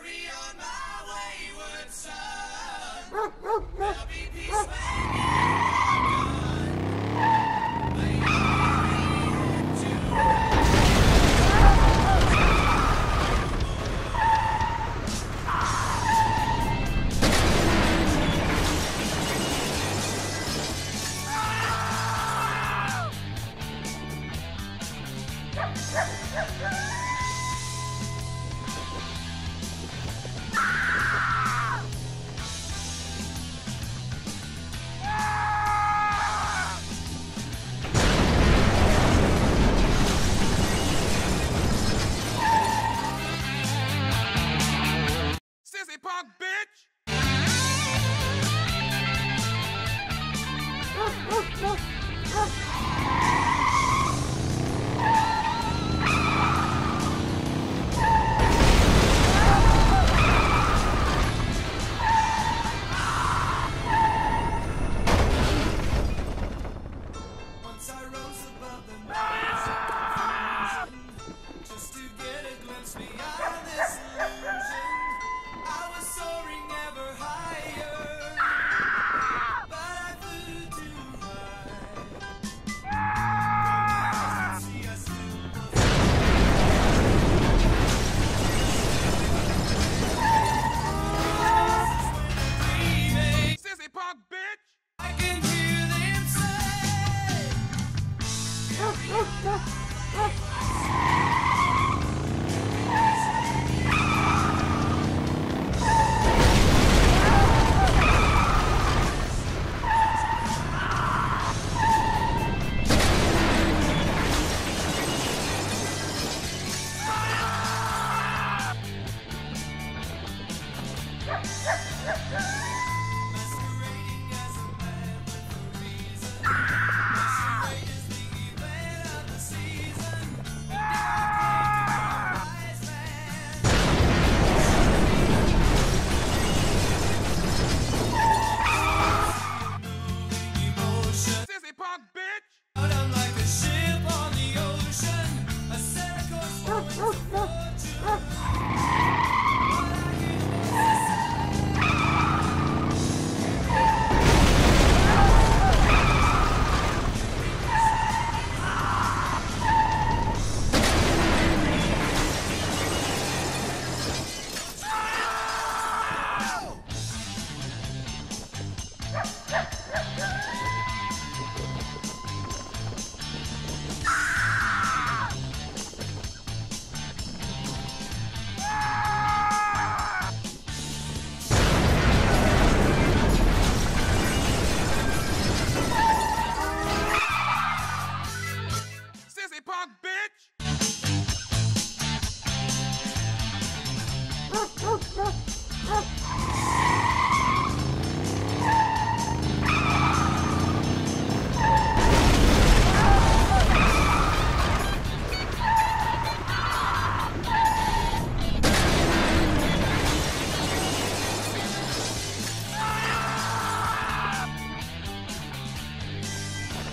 Carry on my wayward son. There'll be peace Tchau, tchau.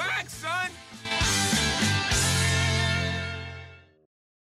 Wax!